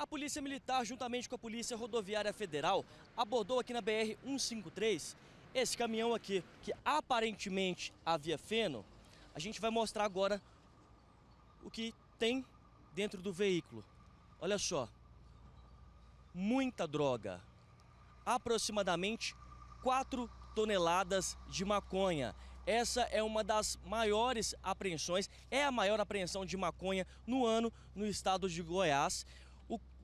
A Polícia Militar, juntamente com a Polícia Rodoviária Federal, abordou aqui na BR-153 esse caminhão aqui, que aparentemente havia feno. A gente vai mostrar agora o que tem dentro do veículo. Olha só, muita droga, aproximadamente 4 toneladas de maconha. Essa é uma das maiores apreensões, é a maior apreensão de maconha no ano no estado de Goiás.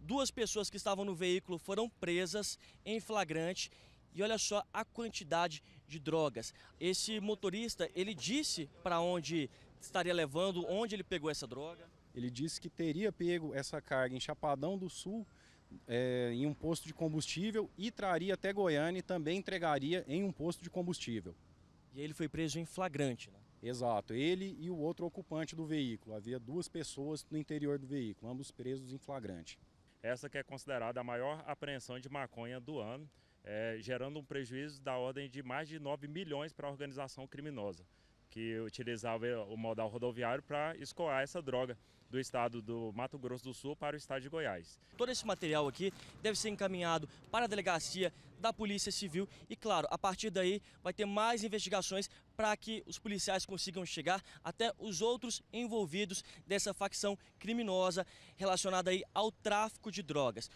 Duas pessoas que estavam no veículo foram presas em flagrante e olha só a quantidade de drogas. Esse motorista, ele disse para onde estaria levando, onde ele pegou essa droga? Ele disse que teria pego essa carga em Chapadão do Sul, é, em um posto de combustível e traria até Goiânia e também entregaria em um posto de combustível. E ele foi preso em flagrante, né? Exato, ele e o outro ocupante do veículo. Havia duas pessoas no interior do veículo, ambos presos em flagrante. Essa que é considerada a maior apreensão de maconha do ano, é, gerando um prejuízo da ordem de mais de 9 milhões para a organização criminosa que utilizava o modal rodoviário para escoar essa droga do estado do Mato Grosso do Sul para o estado de Goiás. Todo esse material aqui deve ser encaminhado para a delegacia da Polícia Civil e, claro, a partir daí vai ter mais investigações para que os policiais consigam chegar até os outros envolvidos dessa facção criminosa relacionada aí ao tráfico de drogas.